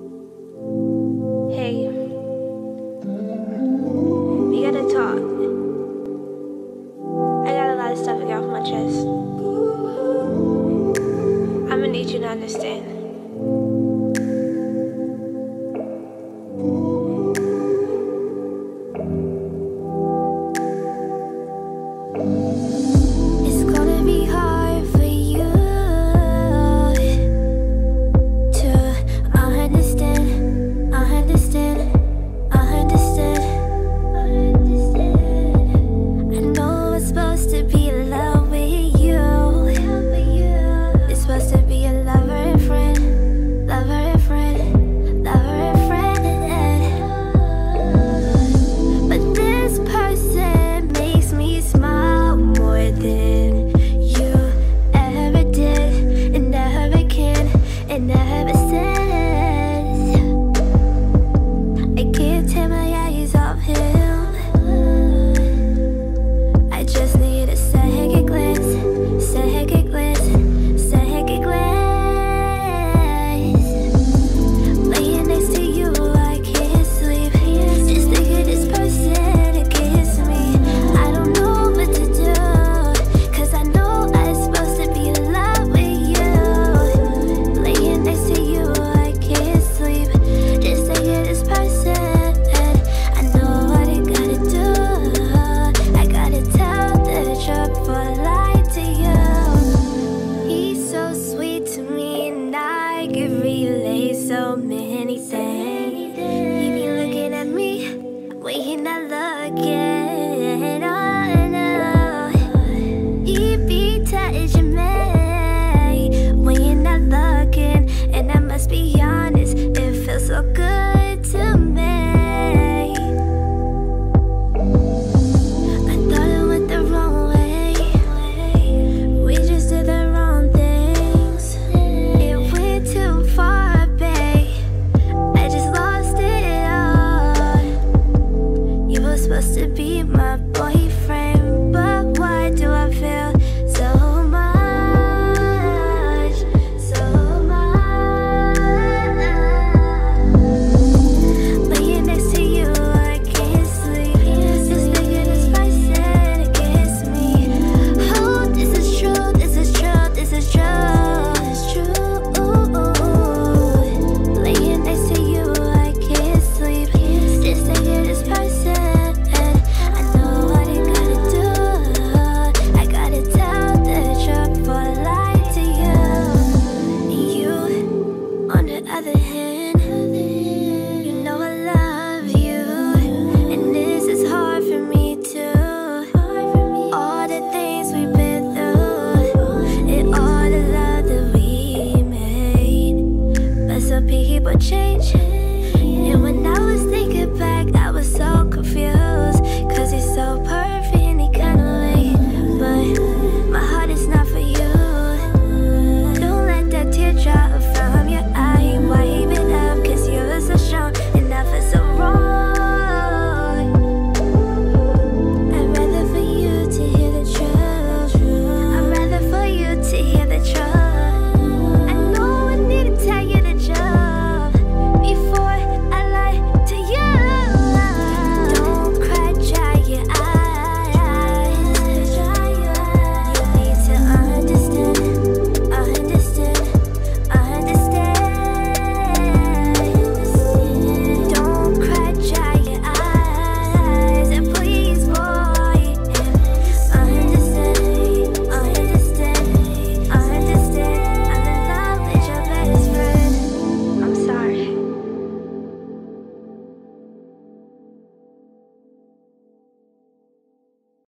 Hey, supposed to be my boyfriend,